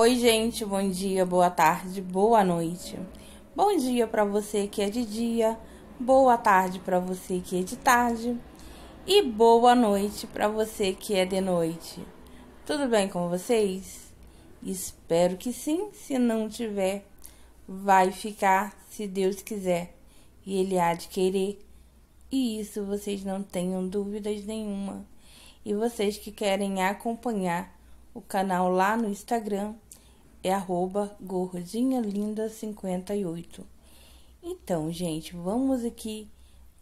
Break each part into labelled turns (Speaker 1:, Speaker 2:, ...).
Speaker 1: Oi, gente, bom dia, boa tarde, boa noite. Bom dia para você que é de dia, boa tarde para você que é de tarde e boa noite para você que é de noite. Tudo bem com vocês? Espero que sim, se não tiver, vai ficar se Deus quiser e Ele há de querer. E isso vocês não tenham dúvidas nenhuma. E vocês que querem acompanhar o canal lá no Instagram é arroba gordinhalinda58. Então, gente, vamos aqui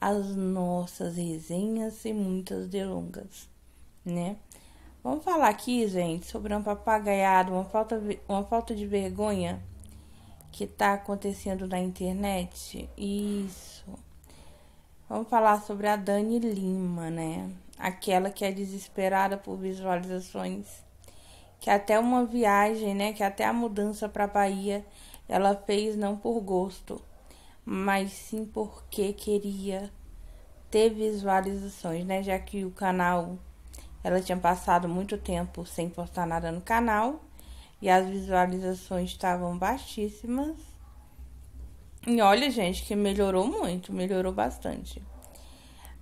Speaker 1: às nossas resenhas sem muitas delongas, né? Vamos falar aqui, gente, sobre uma papagaiada, uma falta, uma falta de vergonha que tá acontecendo na internet. Isso. Vamos falar sobre a Dani Lima, né? Aquela que é desesperada por visualizações que até uma viagem, né, que até a mudança para Bahia, ela fez não por gosto, mas sim porque queria ter visualizações, né, já que o canal ela tinha passado muito tempo sem postar nada no canal e as visualizações estavam baixíssimas. E olha, gente, que melhorou muito, melhorou bastante.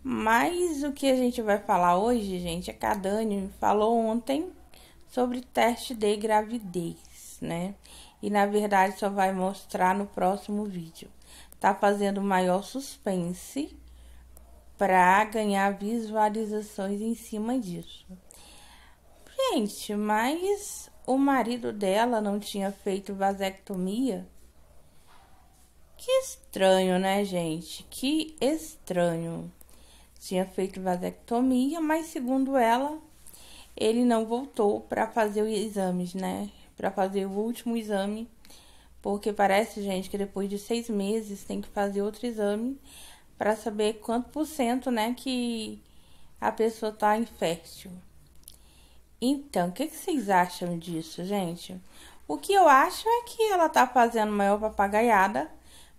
Speaker 1: Mas o que a gente vai falar hoje, gente, é que a Dani falou ontem sobre teste de gravidez, né? E na verdade só vai mostrar no próximo vídeo. Tá fazendo maior suspense para ganhar visualizações em cima disso. Gente, mas o marido dela não tinha feito vasectomia? Que estranho, né, gente? Que estranho. Tinha feito vasectomia, mas segundo ela, ele não voltou para fazer os exames, né? Para fazer o último exame, porque parece, gente, que depois de seis meses tem que fazer outro exame para saber quanto por cento, né, que a pessoa tá infértil. Então, o que, que vocês acham disso, gente? O que eu acho é que ela tá fazendo maior papagaiada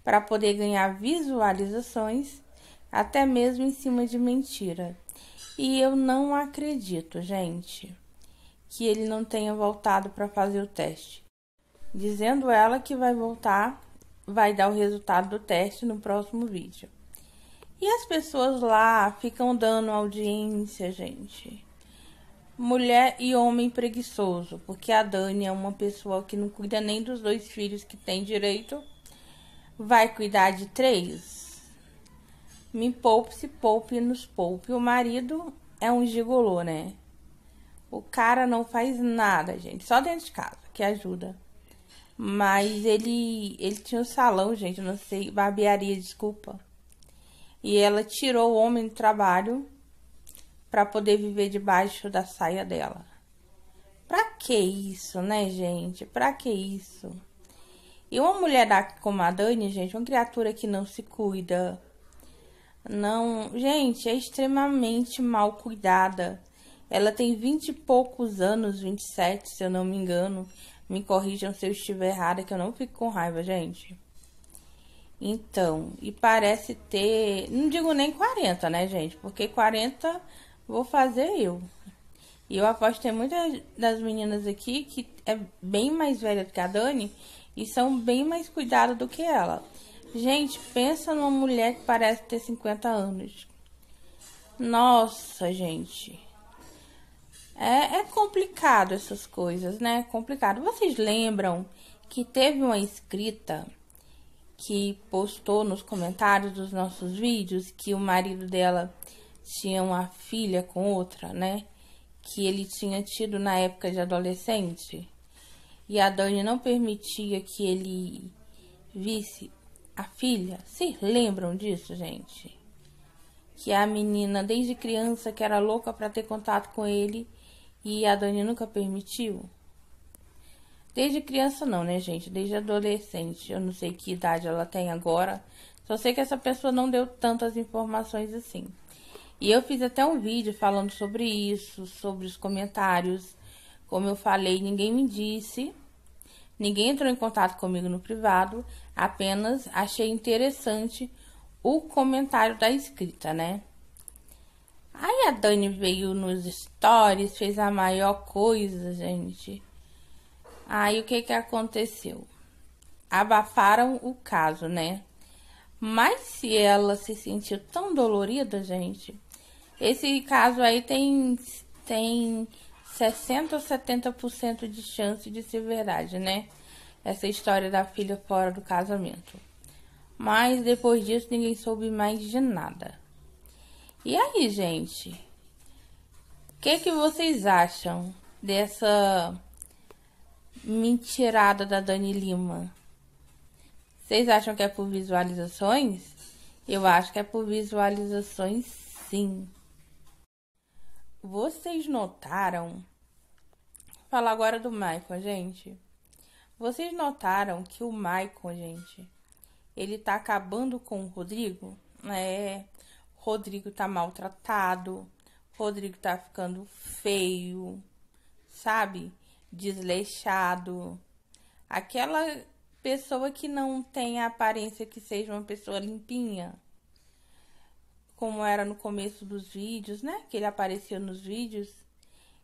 Speaker 1: para poder ganhar visualizações, até mesmo em cima de mentira. E eu não acredito, gente, que ele não tenha voltado para fazer o teste. Dizendo ela que vai voltar, vai dar o resultado do teste no próximo vídeo. E as pessoas lá ficam dando audiência, gente. Mulher e homem preguiçoso, porque a Dani é uma pessoa que não cuida nem dos dois filhos que tem direito. Vai cuidar de três? Me poupe, se poupe, nos poupe. O marido é um gigolô, né? O cara não faz nada, gente. Só dentro de casa, que ajuda. Mas ele, ele tinha um salão, gente, não sei, barbearia, desculpa. E ela tirou o homem do trabalho para poder viver debaixo da saia dela. Pra que isso, né, gente? Pra que isso? E uma mulher como a Dani, gente, uma criatura que não se cuida, não, gente, é extremamente mal cuidada. Ela tem vinte e poucos anos, 27, se eu não me engano. Me corrijam se eu estiver errada, que eu não fico com raiva, gente. Então, e parece ter, não digo nem 40, né, gente? Porque 40 vou fazer eu. E eu aposto que tem muitas das meninas aqui que é bem mais velha do que a Dani e são bem mais cuidadas do que ela. Gente, pensa numa mulher que parece ter 50 anos. Nossa, gente. É, é complicado essas coisas, né? É complicado. Vocês lembram que teve uma escrita que postou nos comentários dos nossos vídeos que o marido dela tinha uma filha com outra, né? Que ele tinha tido na época de adolescente. E a Dani não permitia que ele visse a filha. Vocês lembram disso, gente? Que a menina, desde criança, que era louca para ter contato com ele e a Dani nunca permitiu? Desde criança não, né, gente? Desde adolescente. Eu não sei que idade ela tem agora. Só sei que essa pessoa não deu tantas informações assim. E eu fiz até um vídeo falando sobre isso, sobre os comentários. Como eu falei, ninguém me disse Ninguém entrou em contato comigo no privado, apenas achei interessante o comentário da escrita, né? Aí a Dani veio nos stories, fez a maior coisa, gente. Aí o que que aconteceu? Abafaram o caso, né? Mas se ela se sentiu tão dolorida, gente, esse caso aí tem, tem 60 ou 70% de chance de ser verdade, né? Essa história da filha fora do casamento. Mas depois disso ninguém soube mais de nada. E aí, gente? O que, que vocês acham dessa mentirada da Dani Lima? Vocês acham que é por visualizações? Eu acho que é por visualizações, sim. Vocês notaram? Falar agora do Michael, gente. Vocês notaram que o Michael, gente, ele tá acabando com o Rodrigo? É. Rodrigo tá maltratado. Rodrigo tá ficando feio, sabe? Desleixado. Aquela pessoa que não tem a aparência que seja uma pessoa limpinha. Como era no começo dos vídeos, né? Que ele apareceu nos vídeos.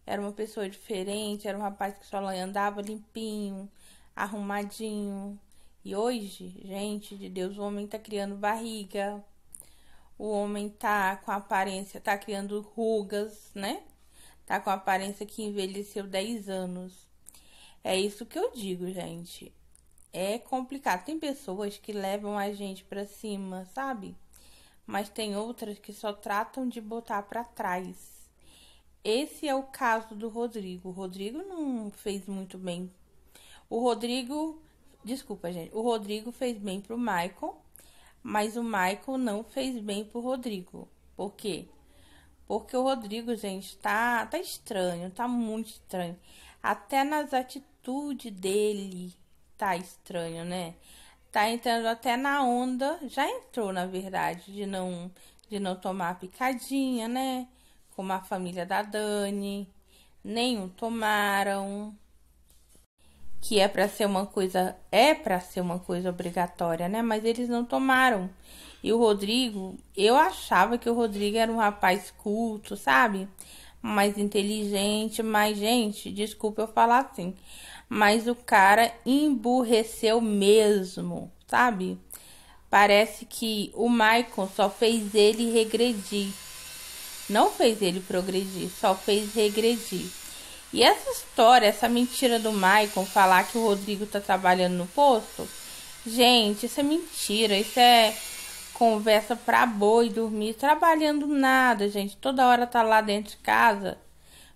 Speaker 1: Era uma pessoa diferente, era um rapaz que só andava limpinho, arrumadinho. E hoje, gente de Deus, o homem tá criando barriga. O homem tá com aparência, tá criando rugas, né? Tá com aparência que envelheceu 10 anos. É isso que eu digo, gente é complicado. Tem pessoas que levam a gente para cima, sabe? Mas tem outras que só tratam de botar para trás. Esse é o caso do Rodrigo. O Rodrigo não fez muito bem. O Rodrigo, desculpa, gente. O Rodrigo fez bem pro Michael, mas o Michael não fez bem pro Rodrigo. Por quê? Porque o Rodrigo, gente, tá, tá estranho, tá muito estranho. Até nas atitudes dele, tá estranho, né? Tá entrando até na onda, já entrou na verdade, de não de não tomar picadinha, né? Como a família da Dani, nenhum tomaram. Que é para ser uma coisa, é para ser uma coisa obrigatória, né? Mas eles não tomaram. E o Rodrigo, eu achava que o Rodrigo era um rapaz culto, sabe? Mais inteligente, mas gente, desculpa eu falar assim, mas o cara emburreceu mesmo, sabe? Parece que o Michael só fez ele regredir. Não fez ele progredir, só fez regredir. E essa história, essa mentira do Michael falar que o Rodrigo tá trabalhando no posto, gente, isso é mentira, isso é conversa pra boi dormir, trabalhando nada, gente. Toda hora tá lá dentro de casa.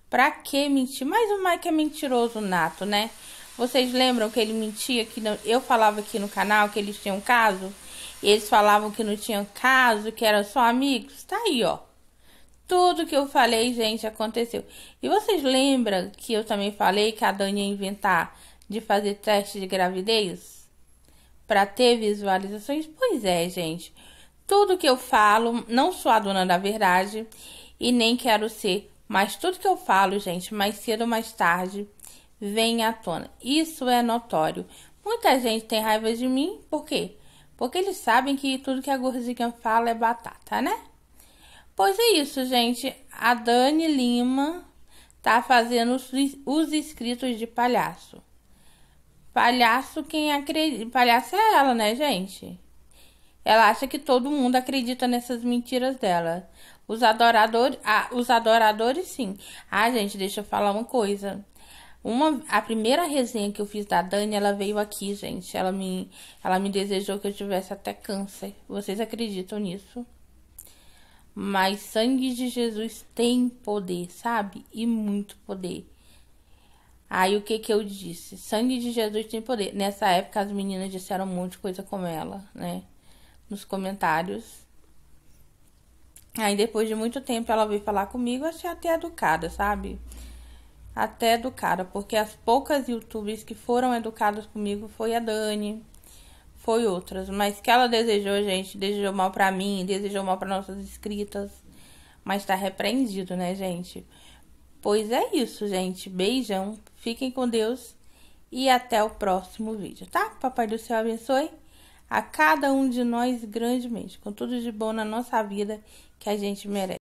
Speaker 1: Pra que mentir? Mas o Mike é mentiroso nato, né? Vocês lembram que ele mentia que não... eu falava aqui no canal que eles tinham caso? Eles falavam que não tinham caso, que eram só amigos. Tá aí, ó. Tudo que eu falei, gente, aconteceu. E vocês lembram que eu também falei que a Dani ia inventar de fazer teste de gravidez? Para ter visualizações? Pois é, gente. Tudo que eu falo, não sou a dona da verdade e nem quero ser, mas tudo que eu falo, gente, mais cedo ou mais tarde, vem à tona. Isso é notório. Muita gente tem raiva de mim, por quê? Porque eles sabem que tudo que a gordinha fala é batata, né? Pois é isso, gente. A Dani Lima tá fazendo os, os inscritos de palhaço. Palhaço, quem acredita. Palhaço é ela, né, gente? Ela acha que todo mundo acredita nessas mentiras dela. Os adoradores. Ah, os adoradores, sim. Ah, gente, deixa eu falar uma coisa. Uma, a primeira resenha que eu fiz da Dani, ela veio aqui, gente. Ela me, ela me desejou que eu tivesse até câncer. Vocês acreditam nisso? Mas sangue de Jesus tem poder, sabe? E muito poder. Aí o que que eu disse? Sangue de Jesus tem poder. Nessa época as meninas disseram um monte de coisa como ela, né? Nos comentários. Aí depois de muito tempo ela veio falar comigo, achei até educada, sabe? até educada, porque as poucas youtubers que foram educadas comigo foi a Dani, foi outras, mas que ela desejou, gente, desejou mal para mim, desejou mal para nossas inscritas, mas tá repreendido, né, gente? Pois é isso, gente. Beijão, fiquem com Deus e até o próximo vídeo, tá? Papai do céu abençoe a cada um de nós grandemente, com tudo de bom na nossa vida que a gente merece.